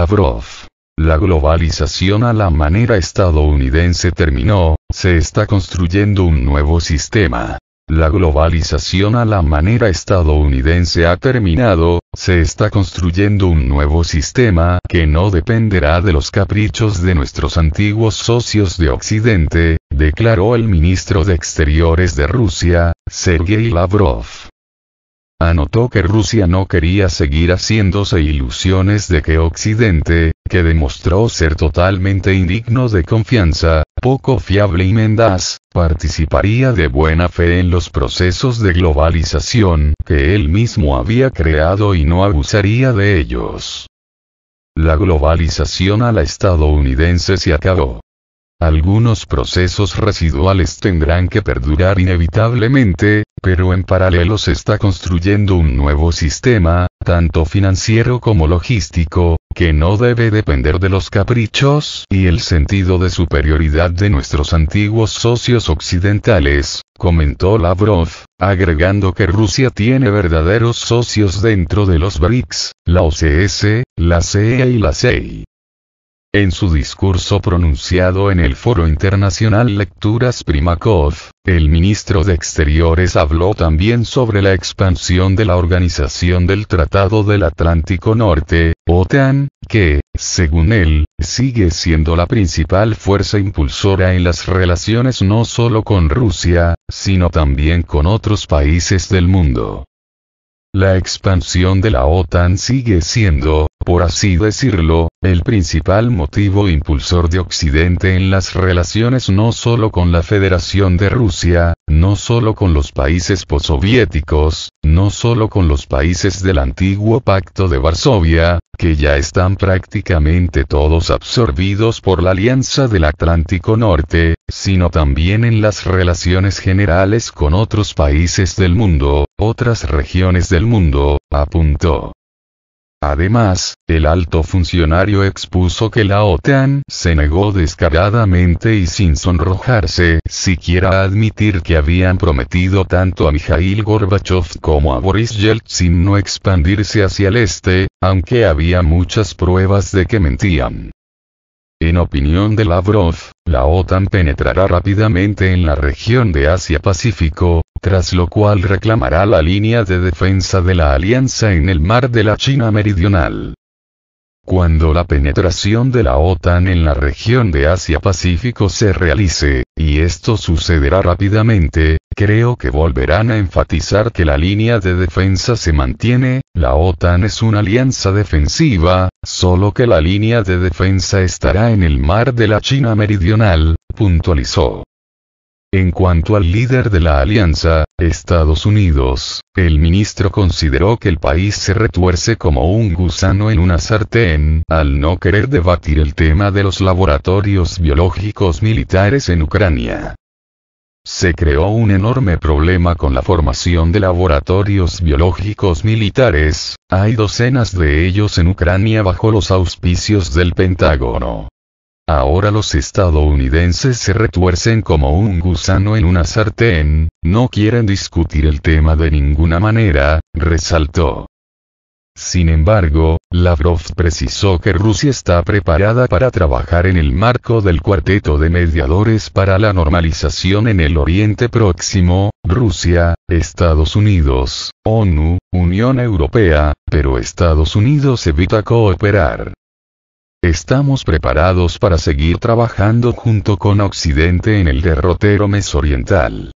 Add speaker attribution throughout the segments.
Speaker 1: Lavrov. La globalización a la manera estadounidense terminó, se está construyendo un nuevo sistema. La globalización a la manera estadounidense ha terminado, se está construyendo un nuevo sistema que no dependerá de los caprichos de nuestros antiguos socios de Occidente, declaró el ministro de Exteriores de Rusia, Sergei Lavrov. Anotó que Rusia no quería seguir haciéndose ilusiones de que Occidente, que demostró ser totalmente indigno de confianza, poco fiable y mendaz, participaría de buena fe en los procesos de globalización que él mismo había creado y no abusaría de ellos. La globalización a la estadounidense se acabó. Algunos procesos residuales tendrán que perdurar inevitablemente, pero en paralelo se está construyendo un nuevo sistema, tanto financiero como logístico, que no debe depender de los caprichos y el sentido de superioridad de nuestros antiguos socios occidentales, comentó Lavrov, agregando que Rusia tiene verdaderos socios dentro de los BRICS, la OCS, la CEA y la CEI. En su discurso pronunciado en el Foro Internacional Lecturas Primakov, el ministro de Exteriores habló también sobre la expansión de la Organización del Tratado del Atlántico Norte, OTAN, que, según él, sigue siendo la principal fuerza impulsora en las relaciones no solo con Rusia, sino también con otros países del mundo. La expansión de la OTAN sigue siendo, por así decirlo, el principal motivo impulsor de Occidente en las relaciones no solo con la Federación de Rusia, no solo con los países postsoviéticos, no solo con los países del antiguo Pacto de Varsovia, que ya están prácticamente todos absorbidos por la Alianza del Atlántico Norte, sino también en las relaciones generales con otros países del mundo, otras regiones del mundo, apuntó. Además, el alto funcionario expuso que la OTAN se negó descaradamente y sin sonrojarse siquiera a admitir que habían prometido tanto a Mikhail Gorbachev como a Boris Yeltsin no expandirse hacia el este, aunque había muchas pruebas de que mentían. En opinión de Lavrov, la OTAN penetrará rápidamente en la región de Asia-Pacífico, tras lo cual reclamará la línea de defensa de la alianza en el mar de la China Meridional. Cuando la penetración de la OTAN en la región de Asia-Pacífico se realice, y esto sucederá rápidamente, creo que volverán a enfatizar que la línea de defensa se mantiene, la OTAN es una alianza defensiva, solo que la línea de defensa estará en el mar de la China Meridional, puntualizó. En cuanto al líder de la alianza, Estados Unidos, el ministro consideró que el país se retuerce como un gusano en una sartén, al no querer debatir el tema de los laboratorios biológicos militares en Ucrania. Se creó un enorme problema con la formación de laboratorios biológicos militares, hay docenas de ellos en Ucrania bajo los auspicios del Pentágono. Ahora los estadounidenses se retuercen como un gusano en una sartén, no quieren discutir el tema de ninguna manera, resaltó. Sin embargo, Lavrov precisó que Rusia está preparada para trabajar en el marco del cuarteto de mediadores para la normalización en el Oriente Próximo, Rusia, Estados Unidos, ONU, Unión Europea, pero Estados Unidos evita cooperar. Estamos preparados para seguir trabajando junto con Occidente en el derrotero mesoriental.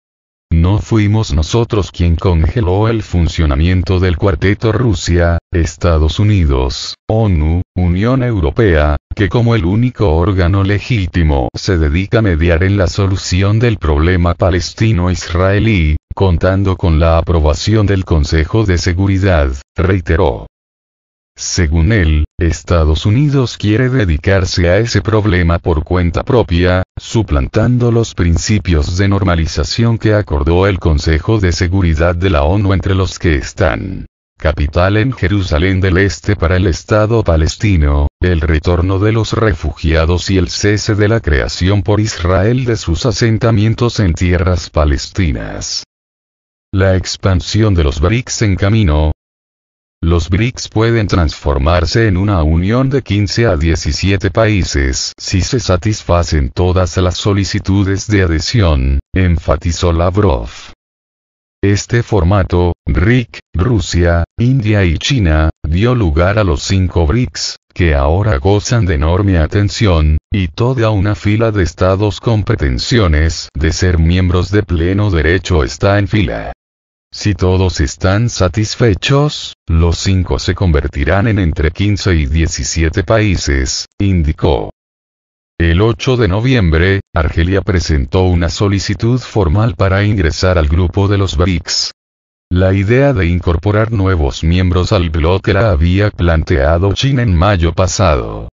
Speaker 1: No fuimos nosotros quien congeló el funcionamiento del cuarteto Rusia, Estados Unidos, ONU, Unión Europea, que como el único órgano legítimo se dedica a mediar en la solución del problema palestino-israelí, contando con la aprobación del Consejo de Seguridad, reiteró. Según él, Estados Unidos quiere dedicarse a ese problema por cuenta propia, suplantando los principios de normalización que acordó el Consejo de Seguridad de la ONU entre los que están capital en Jerusalén del Este para el Estado palestino, el retorno de los refugiados y el cese de la creación por Israel de sus asentamientos en tierras palestinas. La expansión de los BRICS en camino, los BRICS pueden transformarse en una unión de 15 a 17 países si se satisfacen todas las solicitudes de adhesión, enfatizó Lavrov. Este formato, RIC, Rusia, India y China, dio lugar a los cinco BRICS, que ahora gozan de enorme atención, y toda una fila de estados con pretensiones de ser miembros de pleno derecho está en fila. Si todos están satisfechos, los cinco se convertirán en entre 15 y 17 países, indicó. El 8 de noviembre, Argelia presentó una solicitud formal para ingresar al grupo de los BRICS. La idea de incorporar nuevos miembros al bloque la había planteado China en mayo pasado.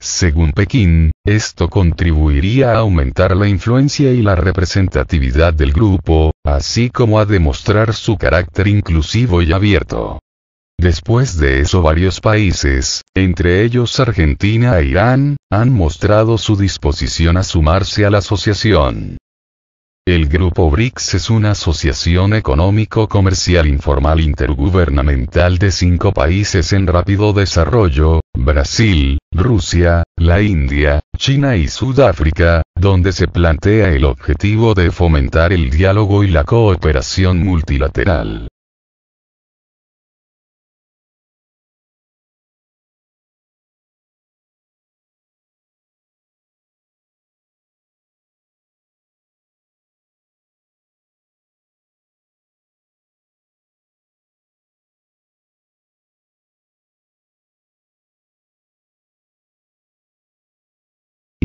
Speaker 1: Según Pekín, esto contribuiría a aumentar la influencia y la representatividad del grupo, así como a demostrar su carácter inclusivo y abierto. Después de eso varios países, entre ellos Argentina e Irán, han mostrado su disposición a sumarse a la asociación. El Grupo BRICS es una asociación económico-comercial informal intergubernamental de cinco países en rápido desarrollo, Brasil, Rusia, la India, China y Sudáfrica, donde se plantea el objetivo de fomentar el diálogo y la cooperación multilateral.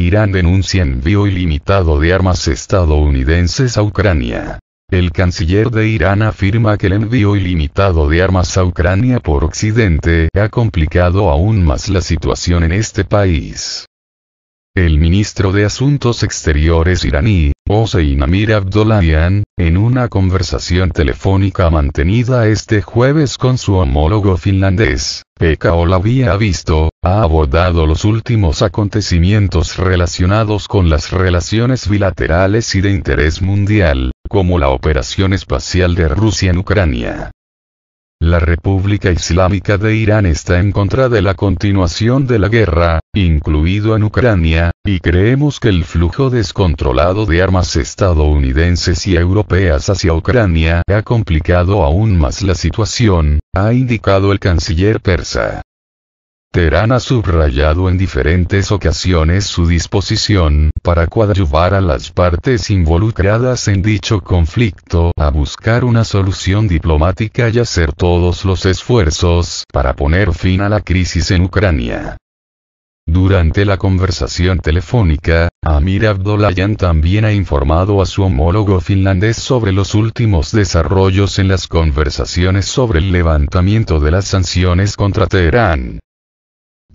Speaker 1: Irán denuncia envío ilimitado de armas estadounidenses a Ucrania. El canciller de Irán afirma que el envío ilimitado de armas a Ucrania por Occidente ha complicado aún más la situación en este país. El ministro de Asuntos Exteriores iraní, Hossein Amir Abdollahian, en una conversación telefónica mantenida este jueves con su homólogo finlandés, Pekka Olavi ha visto, ha abordado los últimos acontecimientos relacionados con las relaciones bilaterales y de interés mundial, como la operación espacial de Rusia en Ucrania. La República Islámica de Irán está en contra de la continuación de la guerra, incluido en Ucrania, y creemos que el flujo descontrolado de armas estadounidenses y europeas hacia Ucrania ha complicado aún más la situación, ha indicado el canciller persa. Teherán ha subrayado en diferentes ocasiones su disposición para coadyuvar a las partes involucradas en dicho conflicto a buscar una solución diplomática y hacer todos los esfuerzos para poner fin a la crisis en Ucrania. Durante la conversación telefónica, Amir Abdollahian también ha informado a su homólogo finlandés sobre los últimos desarrollos en las conversaciones sobre el levantamiento de las sanciones contra Teherán.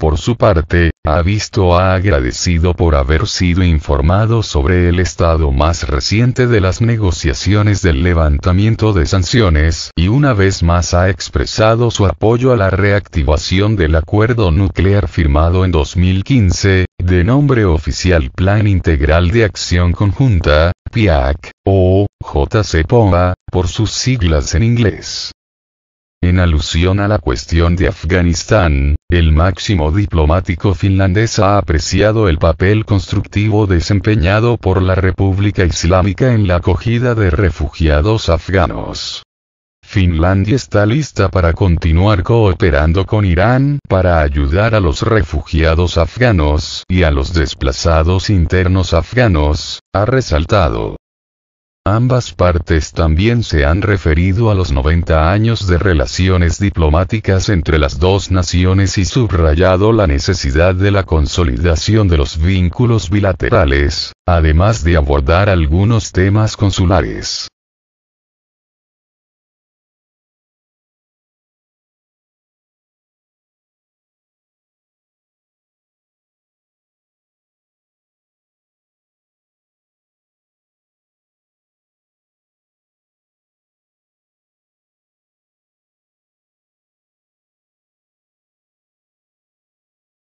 Speaker 1: Por su parte, ha visto ha agradecido por haber sido informado sobre el estado más reciente de las negociaciones del levantamiento de sanciones y una vez más ha expresado su apoyo a la reactivación del acuerdo nuclear firmado en 2015, de nombre oficial Plan Integral de Acción Conjunta, PIAC, o JCPOA, por sus siglas en inglés. En alusión a la cuestión de Afganistán, el máximo diplomático finlandés ha apreciado el papel constructivo desempeñado por la República Islámica en la acogida de refugiados afganos. Finlandia está lista para continuar cooperando con Irán para ayudar a los refugiados afganos y a los desplazados internos afganos, ha resaltado. Ambas partes también se han referido a los 90 años de relaciones diplomáticas entre las dos naciones y subrayado la necesidad de la consolidación de los vínculos bilaterales, además de abordar algunos temas consulares.